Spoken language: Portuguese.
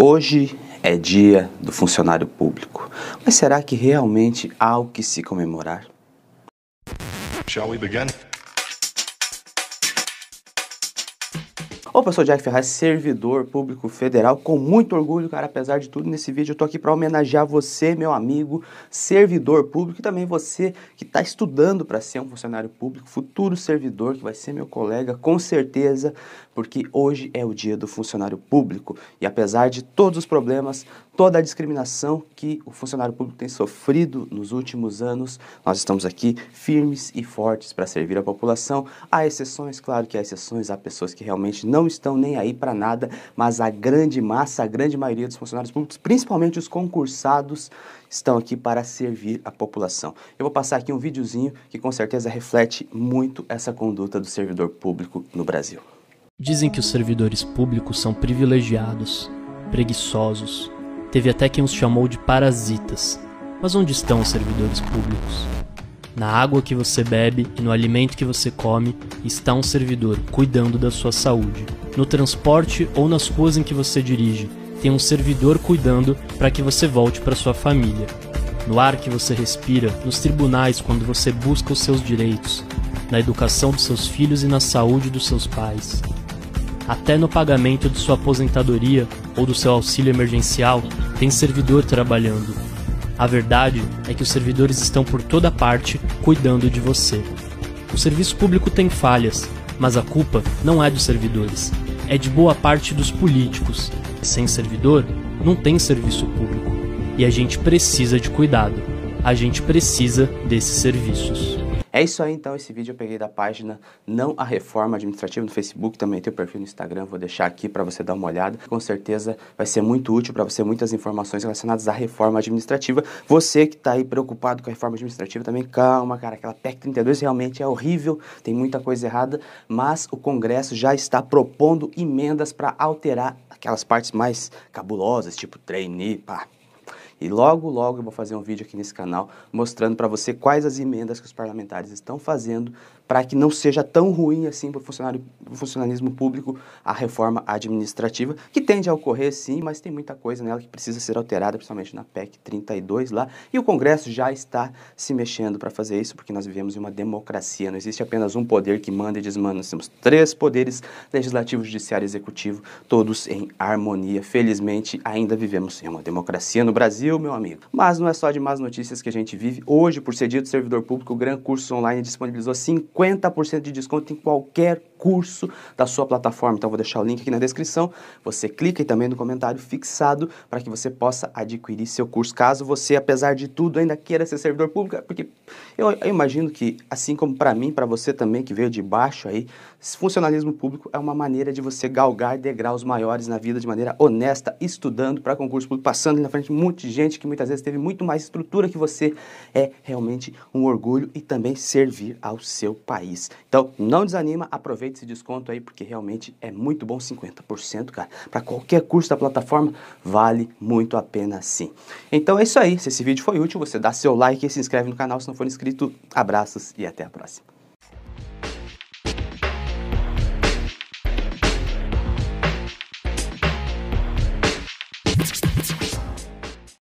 Hoje é dia do funcionário público, mas será que realmente há o que se comemorar? Shall we begin? Eu sou Jack Ferraz, servidor público federal, com muito orgulho, cara, apesar de tudo, nesse vídeo eu tô aqui para homenagear você, meu amigo, servidor público, e também você que está estudando para ser um funcionário público, futuro servidor, que vai ser meu colega, com certeza, porque hoje é o dia do funcionário público, e apesar de todos os problemas, toda a discriminação que o funcionário público tem sofrido nos últimos anos, nós estamos aqui firmes e fortes para servir a população. Há exceções, claro que há exceções, há pessoas que realmente não estão nem aí para nada, mas a grande massa, a grande maioria dos funcionários públicos, principalmente os concursados, estão aqui para servir a população. Eu vou passar aqui um videozinho que com certeza reflete muito essa conduta do servidor público no Brasil. Dizem que os servidores públicos são privilegiados, preguiçosos, Teve até quem os chamou de parasitas. Mas onde estão os servidores públicos? Na água que você bebe e no alimento que você come está um servidor cuidando da sua saúde. No transporte ou nas ruas em que você dirige, tem um servidor cuidando para que você volte para sua família. No ar que você respira, nos tribunais quando você busca os seus direitos, na educação dos seus filhos e na saúde dos seus pais até no pagamento de sua aposentadoria ou do seu auxílio emergencial, tem servidor trabalhando. A verdade é que os servidores estão por toda parte cuidando de você. O serviço público tem falhas, mas a culpa não é dos servidores, é de boa parte dos políticos. Sem servidor, não tem serviço público. E a gente precisa de cuidado. A gente precisa desses serviços. É isso aí, então. Esse vídeo eu peguei da página Não a Reforma Administrativa no Facebook, também tem o perfil no Instagram, vou deixar aqui para você dar uma olhada. Com certeza vai ser muito útil para você, muitas informações relacionadas à reforma administrativa. Você que está aí preocupado com a reforma administrativa também, calma, cara. Aquela PEC 32 realmente é horrível, tem muita coisa errada, mas o Congresso já está propondo emendas para alterar aquelas partes mais cabulosas, tipo trainee, pá, e logo, logo eu vou fazer um vídeo aqui nesse canal mostrando para você quais as emendas que os parlamentares estão fazendo para que não seja tão ruim assim para o funcionalismo público a reforma administrativa, que tende a ocorrer sim, mas tem muita coisa nela que precisa ser alterada, principalmente na PEC 32 lá, e o Congresso já está se mexendo para fazer isso, porque nós vivemos em uma democracia, não existe apenas um poder que manda e desmanda, nós temos três poderes, legislativo, judiciário e executivo, todos em harmonia. Felizmente, ainda vivemos em uma democracia no Brasil, meu amigo. Mas não é só de más notícias que a gente vive. Hoje, por ser do servidor público, o Gran Curso Online disponibilizou 50 50% de desconto em qualquer curso da sua plataforma. Então, vou deixar o link aqui na descrição. Você clica e também no comentário fixado para que você possa adquirir seu curso. Caso você, apesar de tudo, ainda queira ser servidor público, porque eu, eu imagino que, assim como para mim, para você também, que veio de baixo aí, funcionalismo público é uma maneira de você galgar degraus maiores na vida de maneira honesta, estudando para concurso público, passando na frente de muita gente que muitas vezes teve muito mais estrutura que você. É realmente um orgulho e também servir ao seu país. Então, não desanima, aproveite esse desconto aí, porque realmente é muito bom, 50%, cara. Para qualquer curso da plataforma, vale muito a pena sim. Então é isso aí, se esse vídeo foi útil, você dá seu like e se inscreve no canal se não for inscrito. Abraços e até a próxima.